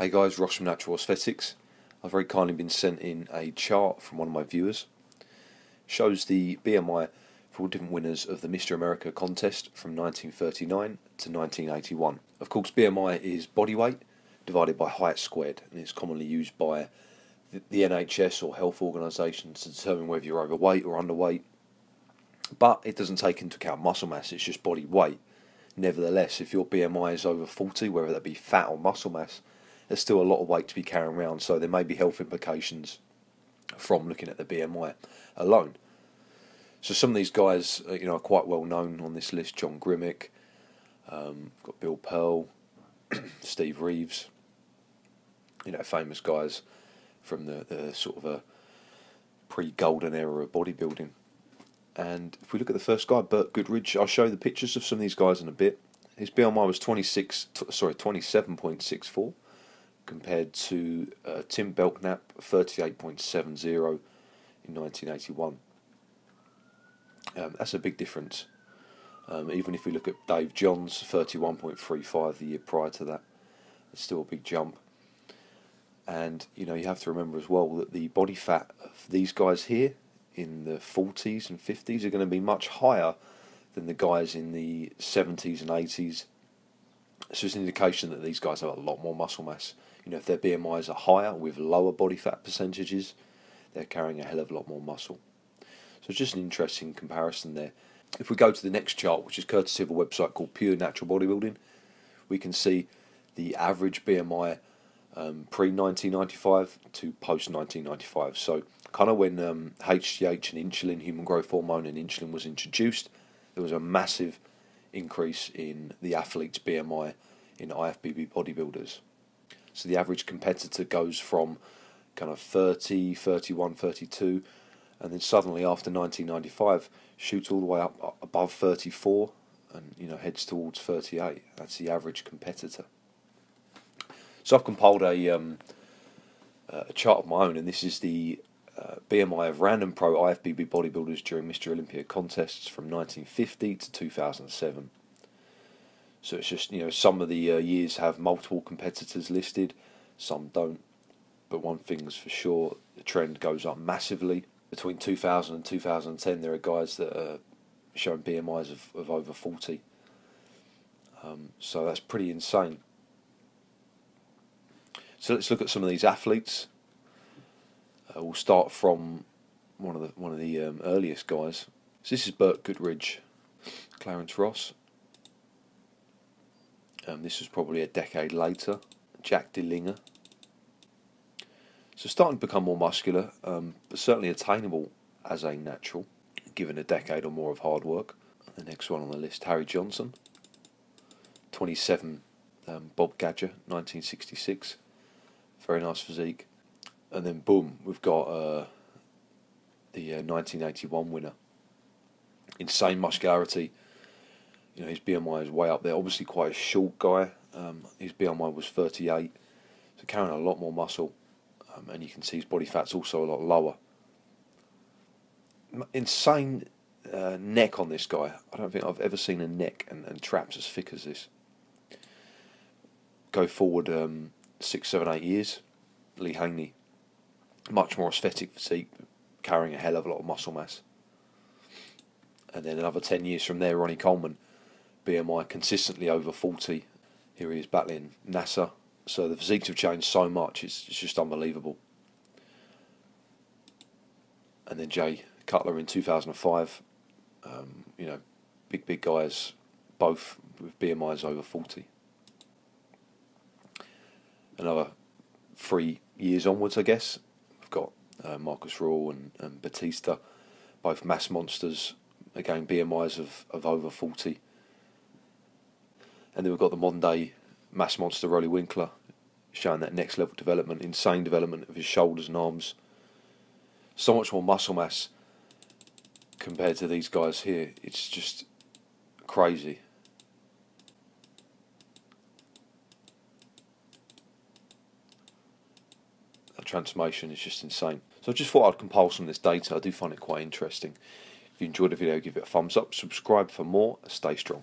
Hey guys, Ross from Natural Aesthetics. I've very kindly been sent in a chart from one of my viewers. It Shows the BMI for all different winners of the Mr. America contest from 1939 to 1981. Of course, BMI is body weight divided by height squared, and it's commonly used by the NHS or health organisations to determine whether you're overweight or underweight. But it doesn't take into account muscle mass, it's just body weight. Nevertheless, if your BMI is over 40, whether that be fat or muscle mass, there's still a lot of weight to be carrying around, so there may be health implications from looking at the BMI alone. So some of these guys, uh, you know, are quite well known on this list. John Grimek, um, got Bill Pearl, Steve Reeves. You know, famous guys from the, the sort of a pre-golden era of bodybuilding. And if we look at the first guy, Bert Goodrich, I'll show you the pictures of some of these guys in a bit. His BMI was 26, sorry, 27.64 compared to uh, Tim Belknap 38.70 in 1981. Um, that's a big difference. Um, even if we look at Dave Johns 31.35 the year prior to that, it's still a big jump. And you know you have to remember as well that the body fat of these guys here in the 40s and 50s are going to be much higher than the guys in the 70s and 80s. So it's an indication that these guys have a lot more muscle mass. You know, if their BMIs are higher with lower body fat percentages, they're carrying a hell of a lot more muscle. So it's just an interesting comparison there. If we go to the next chart, which is courtesy of a website called Pure Natural Bodybuilding, we can see the average BMI um, pre 1995 to post 1995. So, kind of when um, HGH and insulin, human growth hormone, and insulin was introduced, there was a massive increase in the athlete's BMI in IFBB bodybuilders. So the average competitor goes from kind of 30, 31, 32, and then suddenly after 1995 shoots all the way up above 34 and you know heads towards 38. That's the average competitor. So I've compiled a, um, a chart of my own, and this is the BMI of random pro IFBB bodybuilders during Mr. Olympia contests from 1950 to 2007. So it's just you know some of the uh, years have multiple competitors listed, some don't. But one thing's for sure, the trend goes up massively. Between 2000 and 2010, there are guys that are showing BMIs of, of over 40. Um, so that's pretty insane. So let's look at some of these athletes. Uh, we'll start from one of the one of the um, earliest guys. So this is Bert Goodrich, Clarence Ross, um, this was probably a decade later. Jack Dellinger. So starting to become more muscular, um, but certainly attainable as a natural, given a decade or more of hard work. The next one on the list, Harry Johnson. 27, um, Bob Gajda, 1966. Very nice physique. And then boom, we've got uh, the uh, 1981 winner. Insane muscularity you know, his BMI is way up there. Obviously, quite a short guy. Um, his BMI was 38, so carrying a lot more muscle, um, and you can see his body fat's also a lot lower. Insane uh, neck on this guy. I don't think I've ever seen a neck and, and traps as thick as this. Go forward um, six, seven, eight years. Lee Haney, much more aesthetic physique, carrying a hell of a lot of muscle mass. And then another 10 years from there, Ronnie Coleman BMI consistently over 40. Here he is battling Nasser. So the physiques have changed so much, it's, it's just unbelievable. And then Jay Cutler in 2005. Um, you know, big, big guys, both with BMIs over 40. Another three years onwards, I guess, uh, Markus Rühl and, and Batista, both mass monsters, again, BMIs of, of over 40 and then we've got the modern day mass monster Roelly Winklaar, showing that next level development, insane development of his shoulders and arms. So much more muscle mass compared to these guys here. It's just crazy. The transformation is just insane. So I just thought I'd compile some of this data. I do find it quite interesting. If you enjoyed the video, give it a thumbs up, subscribe for more, stay strong.